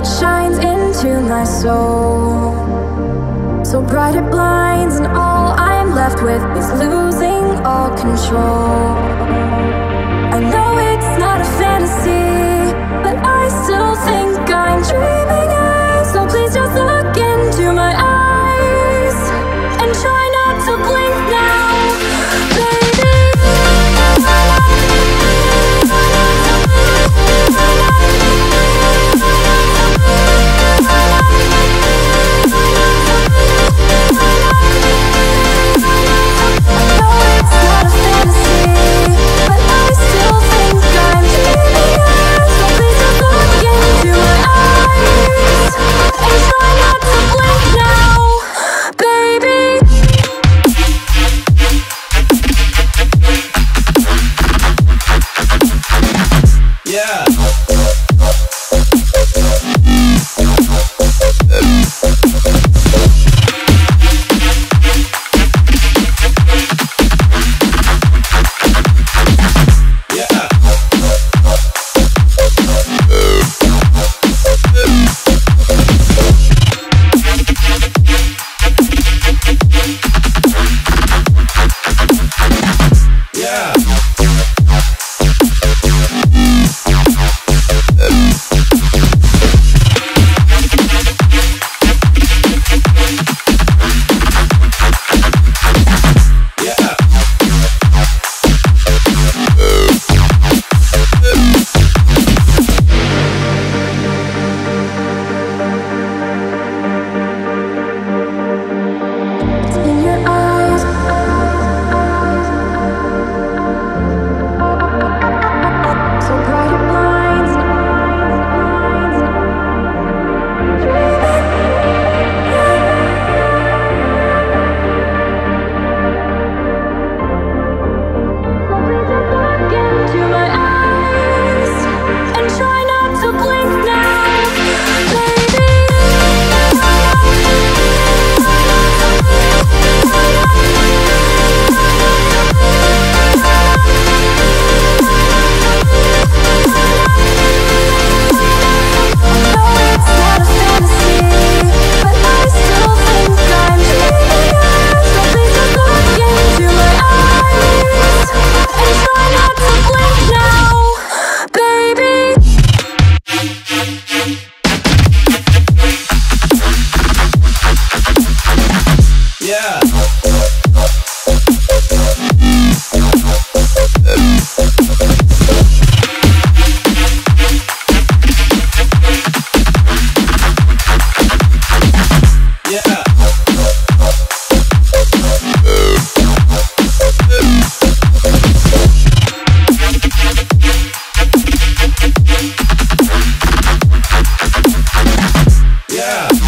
that shines into my soul. So bright it blinds, and all I'm left with is losing all control. Yeah. Yeah.